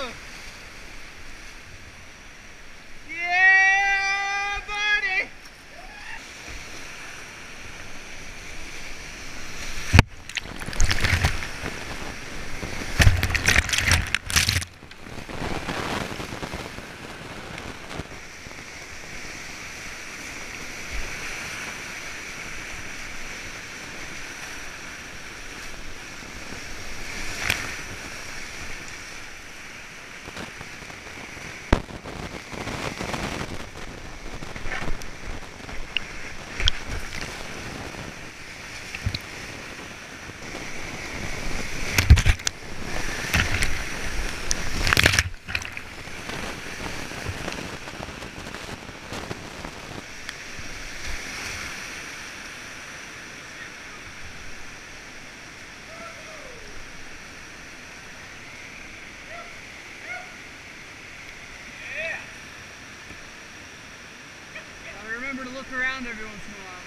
Ugh. Look around every once in a while.